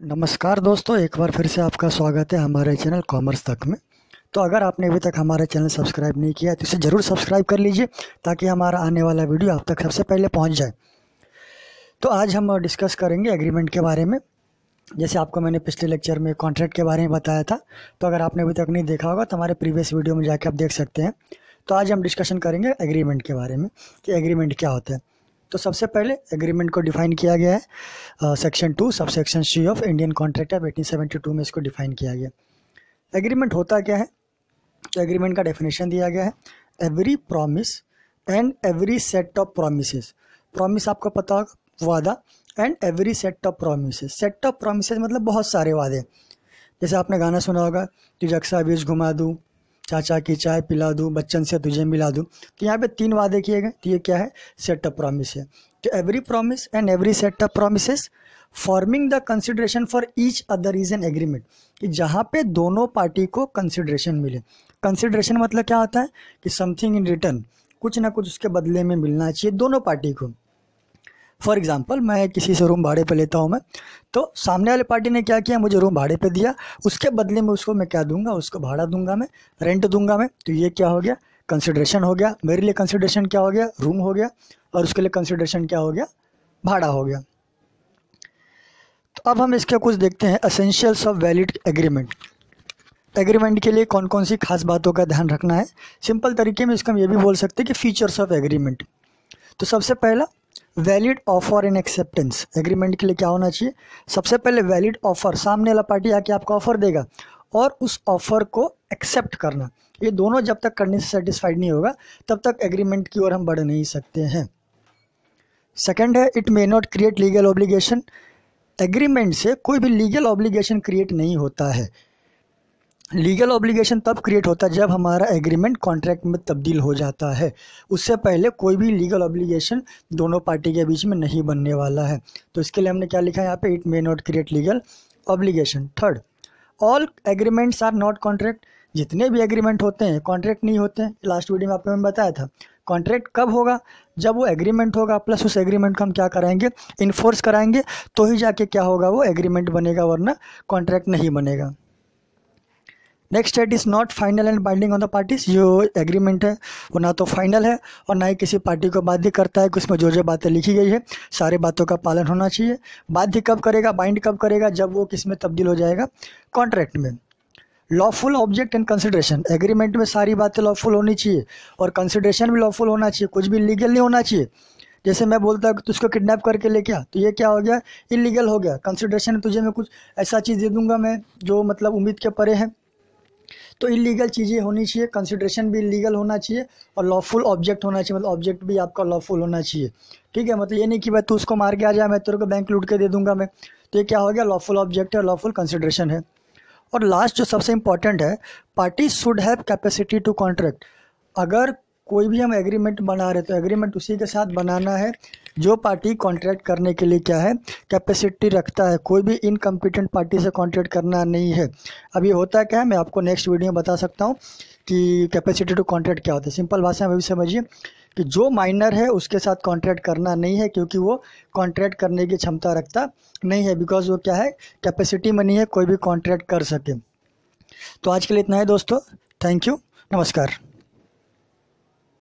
नमस्कार दोस्तों, एक बार फिर से आपका स्वागत है हमारे चैनल कॉमर्स तक में। तो अगर आपने अभी तक हमारा चैनल सब्सक्राइब नहीं किया तो इसे ज़रूर सब्सक्राइब कर लीजिए, ताकि हमारा आने वाला वीडियो आप तक सबसे पहले पहुँच जाए। तो आज हम डिस्कस करेंगे एग्रीमेंट के बारे में। जैसे आपको मैंने पिछले लेक्चर में कॉन्ट्रैक्ट के बारे में बताया था तो अगर आपने अभी तक नहीं देखा होगा तो हमारे प्रीवियस वीडियो में जाके आप देख सकते हैं। तो आज हम डिस्कशन करेंगे एग्रीमेंट के बारे में, कि एग्रीमेंट क्या होता है। तो सबसे पहले एग्रीमेंट को डिफाइन किया गया है। Section two sub section C of Indian contract of eighteen seventy two में इसको डिफाइन किया गया। एग्रीमेंट होता क्या है? तो एग्रीमेंट का डेफिनेशन दिया गया है। Every promise and every set of promise promise आपको पता होगा, वादा। And every set of promise set of promise मतलब बहुत सारे वादे। जैसे आपने गाना सुना होगा, तुझे अक्सा बीज घुमा दूँ। चाचा की चाय पिला दूँ, बच्चन से तुझे मिला दूँ। तो यहाँ पे तीन वादे किए गए। तो ये क्या है? सेट ऑफ़ प्रॉमिस है। तो every promise and every set of forming the consideration for each other is an agreement कि जहाँ पे दोनों पार्टी को कंसिडरेशन मिले। कंसिडरेशन मतलब क्या होता है? कि समथिंग इन रिटर्न कुछ ना कुछ उसके बदले में मिलना चाहिए दोनों पार्टी को। फॉर एग्ज़ाम्पल मैं किसी से रूम भाड़े पे लेता हूँ मैं तो सामने वाले पार्टी ने क्या किया? मुझे रूम भाड़े पे दिया। उसके बदले में उसको मैं क्या दूँगा? उसको भाड़ा दूँगा मैं रेंट दूँगा मैं। तो ये क्या हो गया? कंसिड्रेशन हो गया। मेरे लिए कंसिड्रेशन क्या हो गया? रूम हो गया। और उसके लिए कंसिड्रेशन क्या हो गया? भाड़ा हो गया। तो अब हम इसके कुछ देखते हैं essentials of valid agreement agreement के लिए कौन कौन सी खास बातों का ध्यान रखना है? सिंपल तरीके में इसको हम ये भी बोल सकते हैं कि फीचर्स ऑफ़ एग्रीमेंट तो सबसे पहला valid offer in acceptance agreement के लिए क्या होना चाहिए? सबसे पहले वैलिड ऑफ़र सामने वाला पार्टी आके आपको ऑफ़र देगा और उस ऑफ़र को एक्सेप्ट करना। ये दोनों जब तक करने से सेटिस्फाइड नहीं होगा, तब तक एग्रीमेंट की ओर हम बढ़ नहीं सकते हैं। सेकेंड है it may not create legal obligation agreement से कोई भी लीगल ऑब्लिगेशन क्रिएट नहीं होता है। लीगल ऑब्लिगेशन तब क्रिएट होता है जब हमारा एग्रीमेंट कॉन्ट्रैक्ट में तब्दील हो जाता है। उससे पहले कोई भी लीगल ऑब्लिगेशन दोनों पार्टी के बीच में नहीं बनने वाला है। तो इसके लिए हमने क्या लिखा है यहाँ पे? It may not create legal obligation third all agreements are not contract जितने भी एग्रीमेंट होते हैं कॉन्ट्रैक्ट नहीं होते हैं। लास्ट वीडियो में आपको मैंने बताया था कॉन्ट्रैक्ट कब होगा? जब वो एग्रीमेंट होगा प्लस उस एग्रीमेंट को हम क्या कराएँगे? इन्फोर्स कराएँगे तो ही जाके क्या होगा वो एग्रीमेंट बनेगा, वरना कॉन्ट्रैक्ट नहीं बनेगा। Next date is not final and binding on the parties जो एग्रीमेंट है। वो ना तो फाइनल है और ना ही किसी पार्टी को बाध्य करता है कि उसमें जो जो बातें लिखी गई है, सारे बातों का पालन होना चाहिए। बाध्य कब करेगा बाइंड कब करेगा, जब वो किसमें तब्दील हो जाएगा? कॉन्ट्रैक्ट में। Lawful object and consideration agreement में सारी बातें लॉफुल होनी चाहिए और कंसिडरेशन भी लॉफुल होना चाहिए। कुछ भी लीगल नहीं होना चाहिए। जैसे मैं बोलता हूँ तुझको किडनैप करके लेके आ तो ये क्या हो गया? इलीगल हो गया। कंसिडरेशन तुझे मैं कुछ ऐसा चीज़ दे दूँगा मैं, जो मतलब उम्मीद के परे है। तो इलीगल चीज़ें होनी चाहिए कंसिड्रेशन भी इलीगल होना चाहिए और लॉफुल ऑब्जेक्ट होना चाहिए मतलब ऑब्जेक्ट भी आपका लॉफुल होना चाहिए। ठीक है मतलब ये नहीं कि भाई तू उसको मार के आ जाए मैं तेरे को बैंक लूट के दे दूँगा मैं। तो ये क्या हो गया? लॉफुल ऑब्जेक्ट है लॉफुल कंसिड्रेशन है। और लास्ट जो सबसे इंपॉर्टेंट है party should have capacity to contract अगर कोई भी हम एग्रीमेंट बना रहे तो एग्रीमेंट उसी के साथ बनाना है, जो पार्टी कॉन्ट्रैक्ट करने के लिए क्या है कैपेसिटी रखता है। कोई भी इनकम्पिटेंट पार्टी से कॉन्ट्रैक्ट करना नहीं है। अब ये होता क्या है मैं आपको नेक्स्ट वीडियो में बता सकता हूँ कि कैपेसिटी टू कॉन्ट्रैक्ट क्या होता है। सिंपल भाषा में भी समझिए कि जो माइनर है, उसके साथ कॉन्ट्रैक्ट करना नहीं है, क्योंकि वो कॉन्ट्रैक्ट करने की क्षमता रखता नहीं है। बिकॉज़ वो क्या है कैपेसिटी में नहीं है, कोई भी कॉन्ट्रैक्ट कर सके। तो आज के लिए इतना है दोस्तों। थैंक यू नमस्कार।